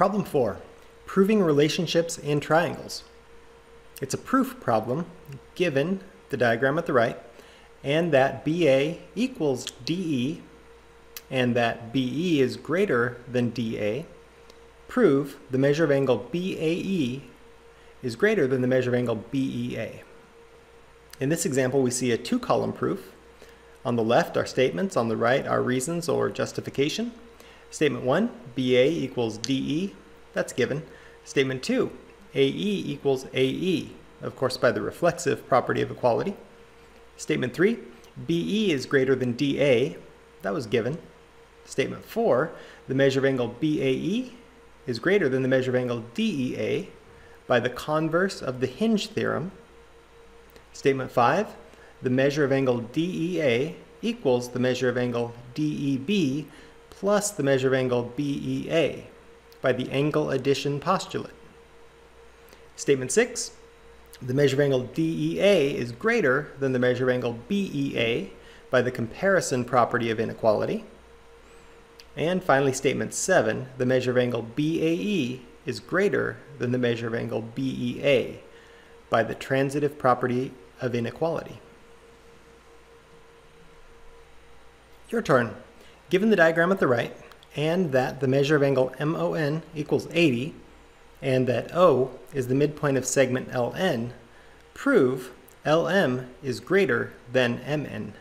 Problem 4. Proving relationships in triangles. It's a proof problem given the diagram at the right and that BA equals DE and that BE is greater than DA. Prove the measure of angle BAE is greater than the measure of angle BEA. In this example, we see a two-column proof. On the left are statements, on the right are reasons or justification. Statement 1, BA equals DE, that's given. Statement 2, AE equals AE, of course by the reflexive property of equality. Statement 3, BE is greater than DA, that was given. Statement 4, the measure of angle BAE is greater than the measure of angle DEA by the converse of the hinge theorem. Statement 5, the measure of angle DEA equals the measure of angle DEB plus the measure of angle BEA by the angle addition postulate. Statement 6, the measure of angle DEA is greater than the measure of angle BEA by the comparison property of inequality. And finally, statement 7, the measure of angle BAE is greater than the measure of angle BEA by the transitive property of inequality. Your turn. Given the diagram at the right, and that the measure of angle MON equals 80, and that O is the midpoint of segment LN, prove LM is greater than MN.